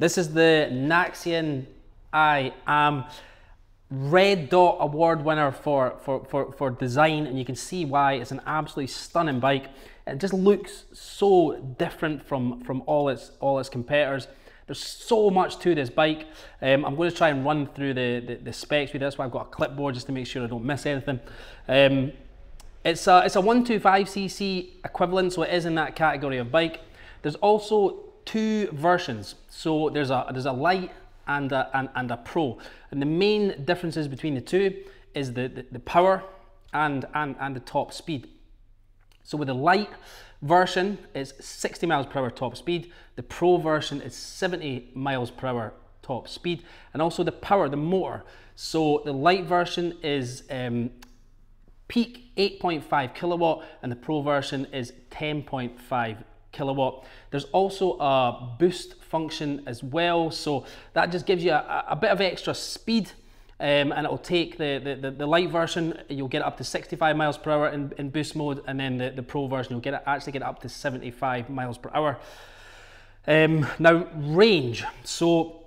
This is the Naxeon I am red dot award winner for, for, for, for design and you can see why it's an absolutely stunning bike. It just looks so different from, from all, its, all its competitors. There's so much to this bike. Um, I'm going to try and run through the, the, the specs with this. Why I've got a clipboard just to make sure I don't miss anything. Um, it's a, it's a 125cc equivalent, so it is in that category of bike. There's also two versions. So there's a, there's a light and a, and, and a pro. And the main differences between the two is the, the, the power and, and, and the top speed. So with the light version, it's 60 miles per hour top speed. The pro version is 70 miles per hour top speed. And also the power, the motor. So the light version is um, peak 8.5 kilowatt and the pro version is 10.5 kilowatt. There's also a boost function as well, so that just gives you a, a bit of extra speed um, and it'll take the, the, the, light version, you'll get up to 65 miles per hour in, in boost mode, and then the, the pro version, you'll get it, actually get up to 75 miles per hour. Um, now, range. So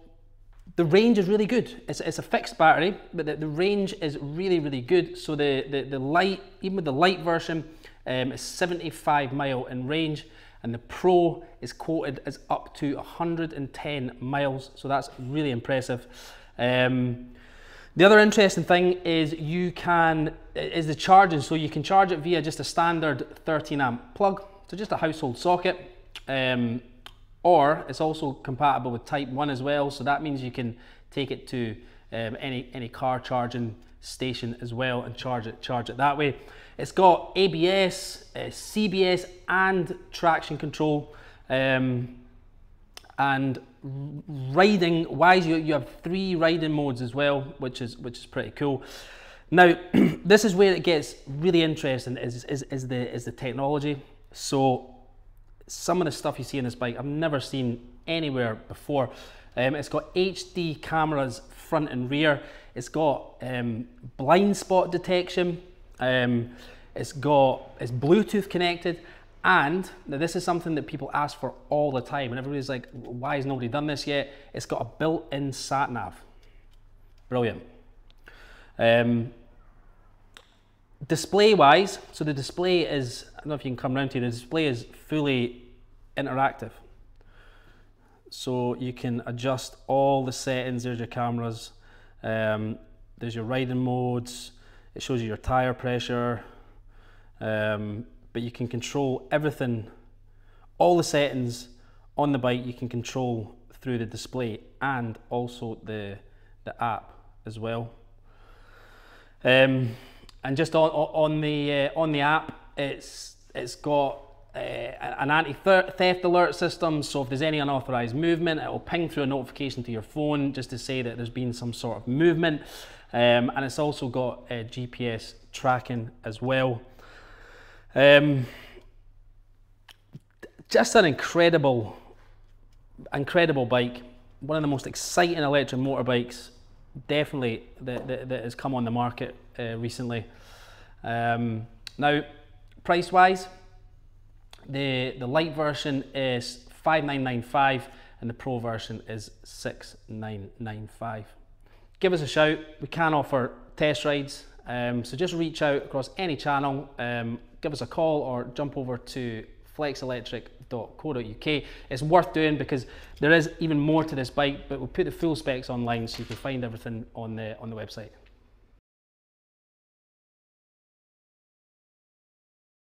the range is really good. It's, it's a fixed battery, but the, the range is really, really good. So the, the, the light, even with the light version, um, is 75 mile in range and the Pro is quoted as up to 110 miles, so that's really impressive. Um, the other interesting thing is you can, is the charging, so you can charge it via just a standard 13 amp plug, so just a household socket, um, or it's also compatible with Type 1 as well, so that means you can take it to um, any, any car charging station as well and charge it, charge it that way. It's got ABS, uh, CBS and traction control. Um, and riding wise, you, you have three riding modes as well, which is, which is pretty cool. Now, this is where it gets really interesting is, is, is, the, is the technology. So some of the stuff you see in this bike, I've never seen anywhere before. Um, it's got HD cameras front and rear. It's got um, blind spot detection. Um, it's got it's Bluetooth connected, and this is something that people ask for all the time, and everybody's like, "Why has nobody done this yet?" It's got a built-in sat nav. Brilliant. Um, display wise, so the display is I don't know if you can come around to the display is fully interactive. So you can adjust all the settings. There's your cameras. Um, there's your riding modes. It shows you your tire pressure. Um, but you can control everything, all the settings on the bike you can control through the display and also the, the app as well. Um, and just on, on the uh, on the app, it's it's got uh, an anti-theft alert system. So if there's any unauthorized movement, it will ping through a notification to your phone just to say that there's been some sort of movement. Um, and it's also got uh, GPS tracking as well. Um, just an incredible, incredible bike. One of the most exciting electric motorbikes, definitely that, that, that has come on the market uh, recently. Um, now, price wise, the, the light version is 5995 and the pro version is 6995. Give us a shout. We can offer test rides. Um, so just reach out across any channel. Um, give us a call or jump over to flexelectric.co.uk. It's worth doing because there is even more to this bike, but we'll put the full specs online so you can find everything on the, on the website.